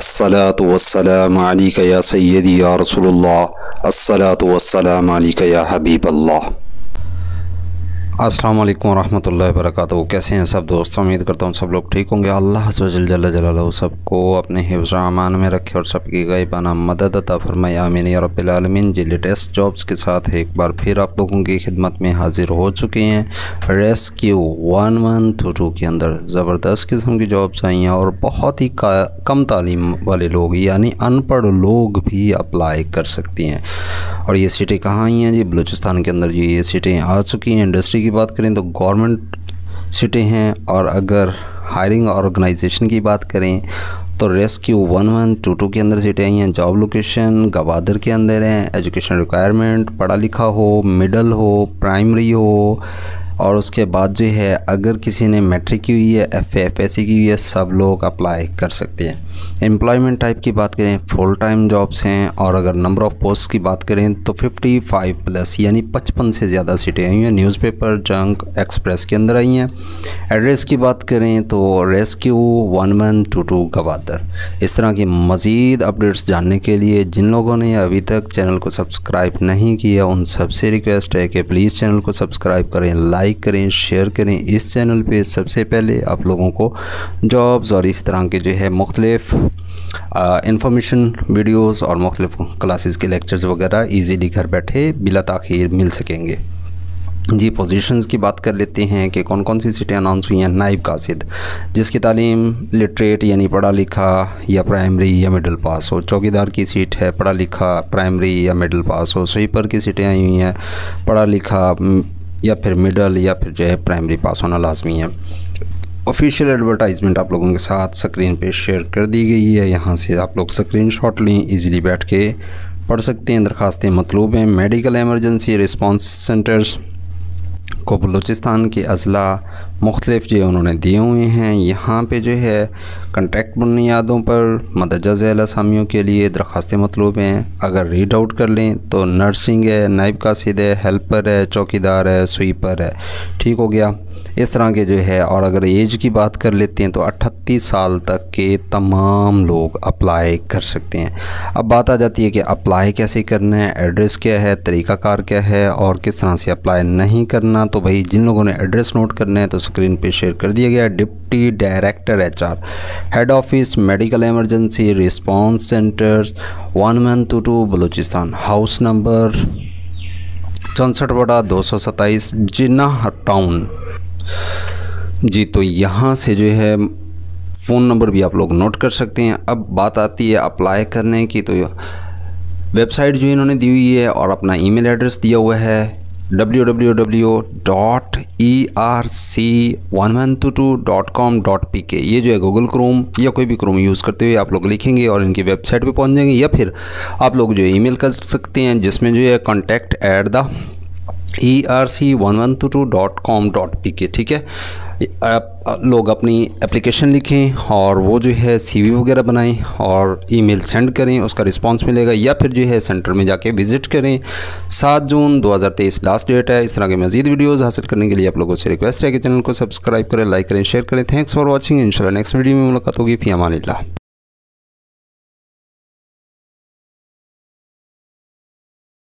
अस्सलातु वस्सलामु अलैका या सय्यदी या रसूलुल्लाह अलैका या हबीबल्लाह अस्सलाम वालेकुम रहमतुल्लाहि व बरकातहू कैसे हैं सब दोस्त? उम्मीद करता हूँ सब लोग ठीक होंगे। अल्लाह जल जल जलालहू सबको अपने हिफ्ज़ अमान में रखे और सबकी गायबाना मदद अता फरमाए। आमीन। या रब्बिल आलमीन, जी लेटेस्ट जॉब्स के साथ एक बार फिर आप लोगों की खिदमत में हाजिर हो चुके हैं। Rescue one one two two के अंदर ज़बरदस्त किस्म की जॉब्स आई हैं और बहुत ही कम तालीम वाले लोग, यानी अनपढ़ लोग भी अप्लाई कर सकती हैं। और ये सीटें कहाँ आई हैं? जी, बलूचिस्तान के अंदर जी ये सीटें आ चुकी हैं। इंडस्ट्री की बात करें तो गवर्नमेंट सिटी हैं और अगर हायरिंग ऑर्गेनाइजेशन की बात करें तो rescue one one two two के अंदर सीटें आई हैं, जॉब लोकेशन, गवादर के अंदर हैं, एजुकेशन रिक्वायरमेंट, पढ़ा लिखा हो, मिडल हो, प्राइमरी हो और उसके बाद जो है, अगर किसी ने मैट्रिक की हुई है एफ़ एफ़ एस सी की हुई है, सब लोग अप्लाई कर सकते हैं। एम्प्लॉयमेंट टाइप की बात करें फुल टाइम जॉब्स हैं और अगर नंबर ऑफ़ पोस्ट की बात करें तो 55 प्लस यानी 55 से ज़्यादा सीटें आई हैं। न्यूज़पेपर जंक एक्सप्रेस के अंदर आई हैं। एड्रेस की बात करें तो rescue one one two two Gwadar. इस तरह की मज़ीद अपडेट्स जानने के लिए जिन लोगों ने अभी तक चैनल को सब्सक्राइब नहीं किया, उन सबसे रिक्वेस्ट है कि प्लीज़ चैनल को सब्सक्राइब करें लाइक करें, शेयर करें। इस चैनल पर सबसे पहले आप लोगों को जॉब्स और इस तरह के जो है मुख्तलिफ़ इंफॉर्मेशन वीडियोस और मुख्तलिफ़ क्लासेस के लेक्चर्स वगैरह इजीली घर बैठे बिला ताखिर मिल सकेंगे। जी पोजीशंस की बात कर लेते हैं कि कौन कौन सी सीटें अनाउंस हुई हैं। नाइब कासिद, जिसकी तालीम लिटरेट यानी पढ़ा लिखा या प्राइमरी या मिडिल पास हो। चौकीदार की सीट है पढ़ा लिखा प्राइमरी या मिडिल पास हो। स्वीपर की सीटें आई हुई हैं, पढ़ा लिखा या फिर मिडल या फिर जो है प्राइमरी पास होना लाजमी है। ऑफिशियल एडवर्टाइजमेंट आप लोगों के साथ स्क्रीन पे शेयर कर दी गई है। यहाँ से आप लोग स्क्रीन शॉट लें ईज़िली बैठ के पढ़ सकते हैं, दरखास्तें मतलूब हैं। मेडिकल एमरजेंसी रिस्पांस सेंटर्स को बलूचिस्तान के अजला मुख्तलिफ़ जो उन्होंने दिए हुए हैं, यहाँ पे जो है कंट्रैक्ट बुनियादों पर मदजा झैल असामियों के लिए दरख्वास्तें मतलूब हैं। अगर रीड आउट कर लें तो नर्सिंग है नाइब कासिद है हेल्पर है, चौकीदार है स्वीपर है। ठीक हो गया। इस तरह के जो है और अगर एज की बात कर लेते हैं तो अट्ठतीस साल तक के तमाम लोग अप्लाई कर सकते हैं। अब बात आ जाती है कि अप्लाई कैसे करना है एड्रेस क्या है, तरीक़ाकार क्या है और किस तरह से अप्लाई नहीं करना तो भाई जिन लोगों ने एड्रेस नोट करना है तो स्क्रीन पे शेयर कर दिया गया। Deputy director HR head office medical emergency response centre one one two two Balochistan house number चौंसठ बटा दो सौ सत्ताईस जिन्ना टाउन जी तो यहाँ से जो है फ़ोन नंबर भी आप लोग नोट कर सकते हैं। अब बात आती है अप्लाई करने की तो वेबसाइट जो इन्होंने दी हुई है और अपना ईमेल एड्रेस दिया हुआ है। W W W dot E R C one one two two dot com dot P K ये जो है गूगल क्रोम या कोई भी क्रोम यूज़ करते हुए आप लोग लिखेंगे और इनकी वेबसाइट पे पहुँच जाएँगे या फिर आप लोग जो ईमेल कर सकते हैं, जिसमें जो है contact at the E R C one one two two dot com dot P K ठीक है? लोग अपनी एप्लीकेशन लिखें और वो जो है सीवी वगैरह बनाएँ और ईमेल सेंड करें, उसका रिस्पांस मिलेगा या फिर जो है सेंटर में जाके विज़िट करें। सात जून 2023 लास्ट डेट है। इस तरह के मजीद वीडियोस हासिल करने के लिए आप लोगों से रिक्वेस्ट है कि चैनल को सब्सक्राइब करें लाइक करें शेयर करें। थैंक्स फॉर वॉचिंग इंशाल्लाह नेक्स्ट वीडियो में मुलाकात होगी। फ़ी अमान